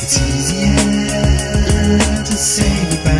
It's easier to say goodbye.